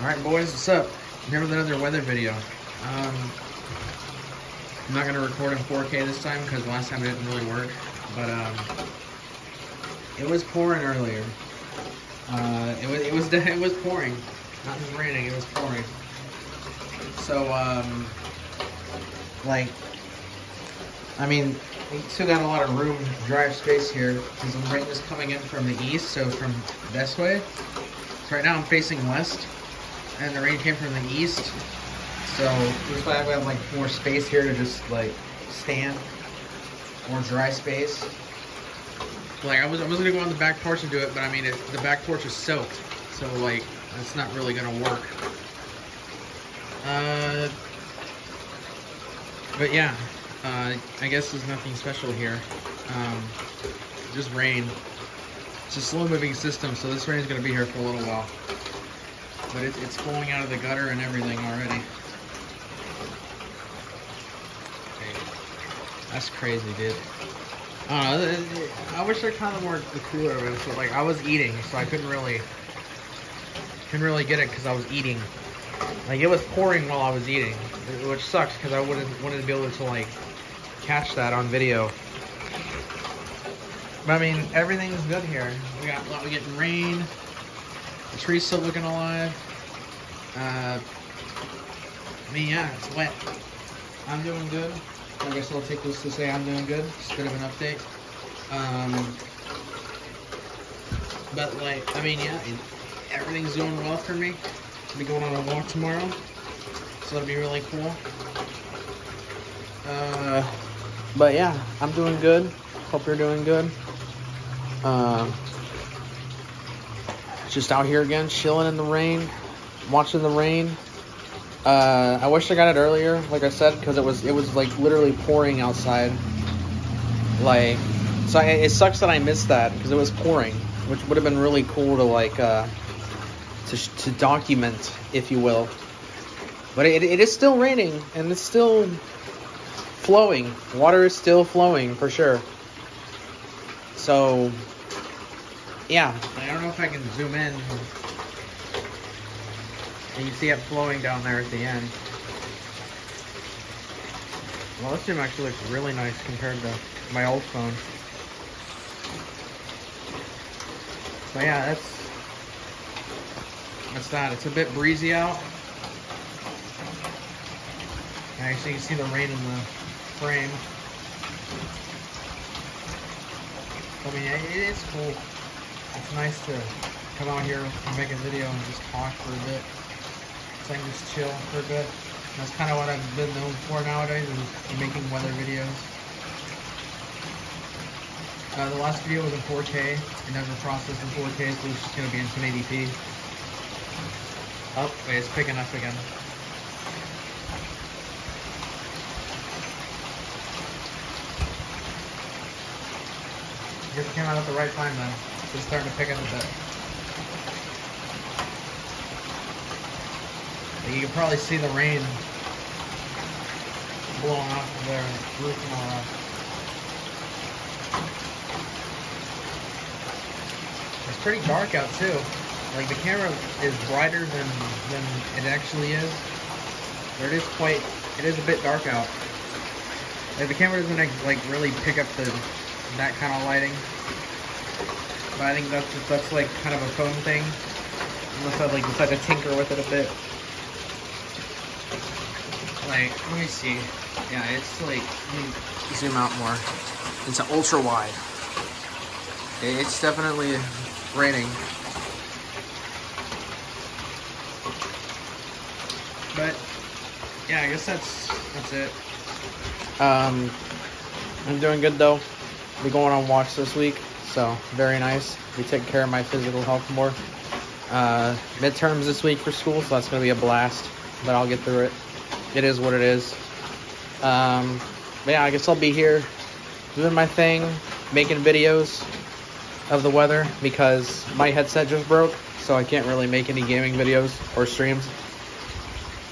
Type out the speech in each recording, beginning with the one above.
Alright boys, what's up? Here with another weather video. Um, I'm not going to record in 4K this time because last time it didn't really work. But um, it was pouring earlier. Uh, it was it was it was pouring, not just raining. It was pouring. So um, like, I mean, we still got a lot of room, drive space here because the rain is coming in from the east, so from this way. So right now I'm facing west, and the rain came from the east. So this way I have like more space here to just like stand, more dry space. Like I was, I was gonna go on the back porch and do it, but I mean it, the back porch is soaked, so like it's not really gonna work. Uh, but yeah, uh, I guess there's nothing special here. Um, just rain. It's a slow moving system, so this rain is going to be here for a little while. But it, it's flowing out of the gutter and everything already. That's crazy, dude. Uh, I wish I kind of more the cooler it. So like I was eating, so I couldn't really couldn't really get it because I was eating. Like it was pouring while I was eating, which sucks because I wouldn't wanted to be able to like catch that on video. But I mean, everything's good here. We got we getting rain. The tree's still looking alive. Uh, I mean, yeah, it's wet. I'm doing good. I guess I'll take this to say I'm doing good. Just a bit of an update. Um, but like, I mean, yeah, everything's going well for me. I'll be going on a walk tomorrow, so that'll be really cool. Uh, but yeah, I'm doing good. Hope you're doing good. Uh, just out here again, chilling in the rain, watching the rain. Uh, I wish I got it earlier, like I said, because it was it was like literally pouring outside. Like, so I, it sucks that I missed that because it was pouring, which would have been really cool to like uh, to to document, if you will. But it, it is still raining and it's still flowing. Water is still flowing for sure. So, yeah. I don't know if I can zoom in. And you see it flowing down there at the end. Well, this zoom actually looks really nice compared to my old phone. So yeah, that's that's that. It's a bit breezy out. Actually, you can see the rain in the frame. I mean, it is cool. It's nice to come out here and make a video and just talk for a bit. So I can just chill for a bit. And that's kind of what I've been known for nowadays, is making weather videos. Uh, the last video was in 4K. I never processed in 4K, so it's just going to be in 1080p. Oh, wait, it's picking up again. Just came out at the right time then. It's starting to pick up a bit. You can probably see the rain blowing off of their roof and all that. It's pretty dark out too. Like the camera is brighter than than it actually is. But it is quite it is a bit dark out. Like the camera doesn't like really pick up the that kind of lighting. But I think that's that's like kind of a phone thing. Unless I like decide to tinker with it a bit. Like, let me see. Yeah, it's like, zoom out more. It's an ultra wide. It's definitely raining. But yeah, I guess that's that's it. Um, I'm doing good though. Be going on watch this week, so very nice. Be taking care of my physical health more. Uh, midterms this week for school, so that's gonna be a blast. But I'll get through it. It is what it is. Um, yeah, I guess I'll be here doing my thing, making videos of the weather because my headset just broke, so I can't really make any gaming videos or streams.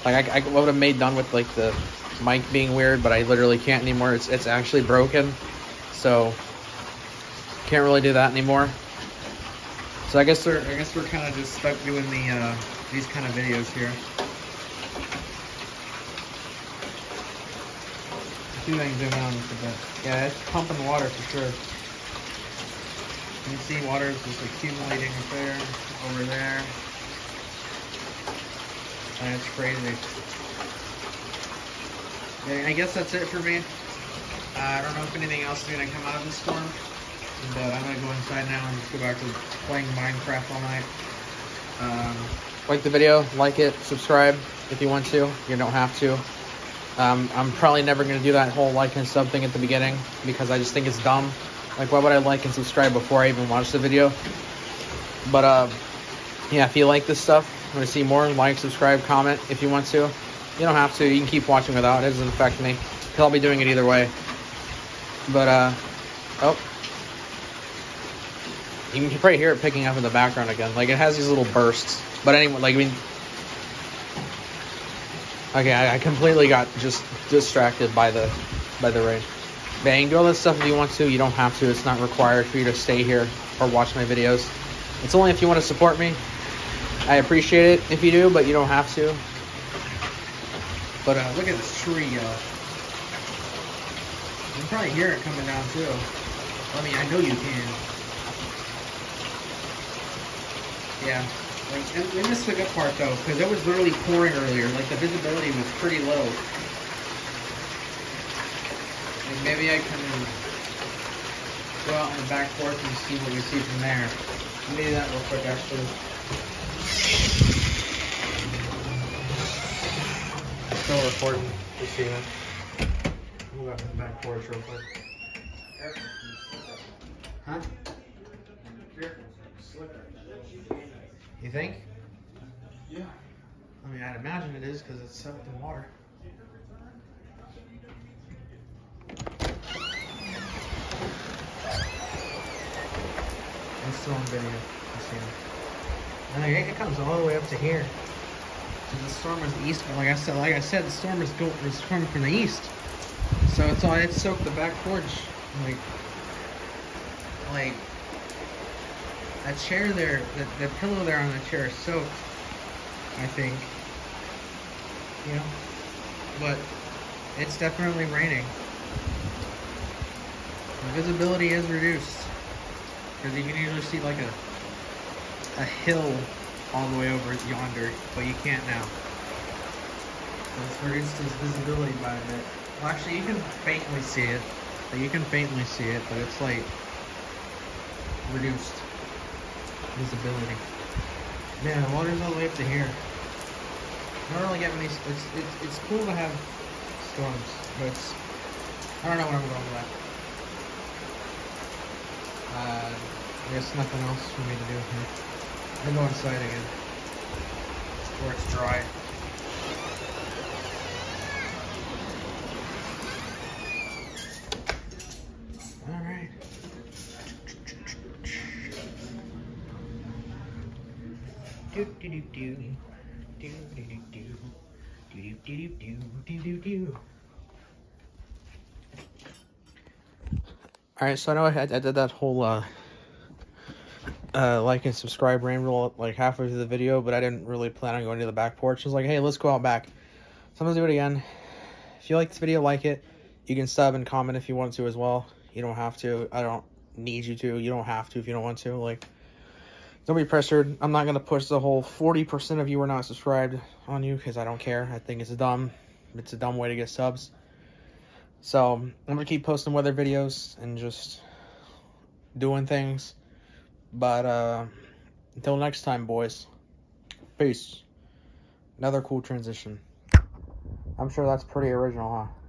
Like I, I would have made done with like the mic being weird, but I literally can't anymore. It's it's actually broken, so can't really do that anymore. So I guess we're I guess we're kind of just stuck doing the uh, these kind of videos here. See if I zoom out a bit. Yeah, it's pumping water for sure. You see water is just accumulating up there, over there. That's crazy. I guess that's it for me. Uh, I don't know if anything else is going to come out of this storm. But I'm to go inside now and just go back to playing Minecraft all night. Um, like the video, like it, subscribe if you want to. You don't have to. Um, I'm probably never to do that whole like and sub thing at the beginning because I just think it's dumb. Like, why would I like and subscribe before I even watch the video? But, uh, yeah, if you like this stuff, want to see more, like, subscribe, comment if you want to. You don't have to. You can keep watching without. It doesn't affect me. I'll be doing it either way. But, uh, oh. You can probably hear it picking up in the background again. Like, it has these little bursts. But anyway, like, I mean... Okay, I, I completely got just distracted by the by the rain. Can do all this stuff if you want to. You don't have to. It's not required for you to stay here or watch my videos. It's only if you want to support me. I appreciate it if you do, but you don't have to. But uh, look at this tree, y'all. You can probably hear it coming down too. I mean, I know you can. Yeah. Like, and, and this is the good part though, because it was literally pouring earlier. Like the visibility was pretty low. Like maybe I can go out on the back porch and see what we see from there. Let me do that real quick actually. Still recording. Just see that. We'll go out to the back porch real quick. Huh? You think? Yeah. I mean, I'd imagine it is because it's soaked in water. It's still on video. And like, it comes all the way up to here. So the storm is east. but Like I said, like I said, the storm is going is coming from the east. So it's all it soaked the back porch. Like, like that chair there, the, the pillow there on the chair is soaked. I think. You know, but it's definitely raining. The visibility is reduced because you can usually see like a a hill all the way over yonder, but you can't now. It's reduced its visibility by a bit. Well, actually, you can faintly see it. But you can faintly see it, but it's like reduced visibility. Man, the water's all the way up to here. I don't really get many. It's it's it's cool to have storms, but it's I don't know where I'm going with that. Uh, there's nothing else for me to do here. I'm go inside again, where it's dry. All right. All right, so I know I, had, I did that whole uh, uh, like and subscribe ramble like halfway through the video, but I didn't really plan on going to the back porch. I was like, hey, let's go out back. So I'm gonna do it again. If you like this video, like it. You can sub and comment if you want to as well. You don't have to. I don't need you to. You don't have to if you don't want to. Like, don't be pressured. I'm not gonna push the whole 40% of you are not subscribed on you because I don't care. I think it's a dumb. It's a dumb way to get subs. So I'm gonna keep posting weather videos and just doing things. But uh, until next time, boys. Peace. Another cool transition. I'm sure that's pretty original, huh?